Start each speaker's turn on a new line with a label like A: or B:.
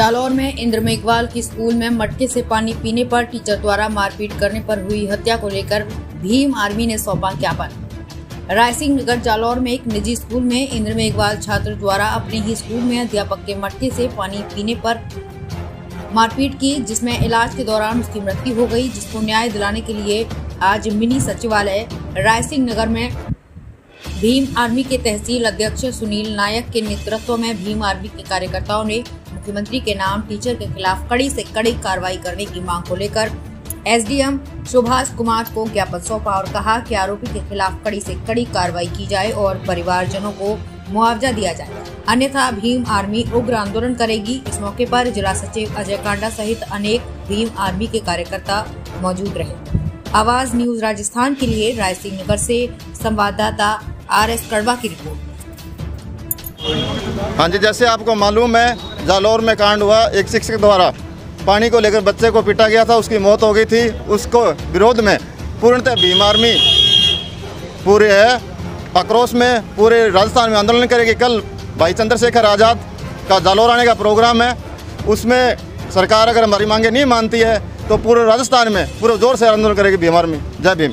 A: जालौर में इंद्र मेघवाल की स्कूल में मटके से पानी पीने पर टीचर द्वारा मारपीट करने पर हुई हत्या को लेकर भीम आर्मी ने सौंपा ज्ञापन। रायसिंह नगर जालौर में एक निजी स्कूल में इंद्र मेघवाल छात्र द्वारा अपने ही स्कूल में अध्यापक के मटके से पानी पीने पर मारपीट की, जिसमें इलाज के दौरान उसकी मृत्यु हो गई, जिसको न्याय दिलाने के लिए आज मिनी सचिवालय रायसिंह नगर में भीम आर्मी के तहसील अध्यक्ष सुनील नायक के नेतृत्व में भीम आर्मी के कार्यकर्ताओं ने मुख्यमंत्री के नाम टीचर के खिलाफ कड़ी से कड़ी कार्रवाई करने की मांग को लेकर एसडीएम सुभाष कुमार को ज्ञापन सौंपा और कहा कि आरोपी के खिलाफ कड़ी से कड़ी कार्रवाई की जाए और परिवारजनों को मुआवजा दिया जाए। अन्यथा भीम आर्मी उग्र आंदोलन करेगी। इस मौके पर जिला सचिव अजय कांडा सहित अनेक भीम आर्मी के कार्यकर्ता मौजूद रहे। आवाज़ न्यूज़ राजस्थान के लिए रायसिंह नगर से संवाददाता आर एस कड़वा की रिपोर्ट।
B: हाँ जी, जैसे आपको मालूम है जालौर में कांड हुआ, एक शिक्षक द्वारा पानी को लेकर बच्चे को पीटा गया था, उसकी मौत हो गई थी, उसको विरोध में पूर्णतः भीम आर्मी पूरे है आक्रोश में पूरे राजस्थान में आंदोलन करेगी। कल भाई चंद्रशेखर आज़ाद का जालौर आने का प्रोग्राम है, उसमें सरकार अगर हमारी मांगे नहीं मानती है तो पूरे राजस्थान में पूरे ज़ोर से आंदोलन करेगी भीम आर्मी। जय भीम।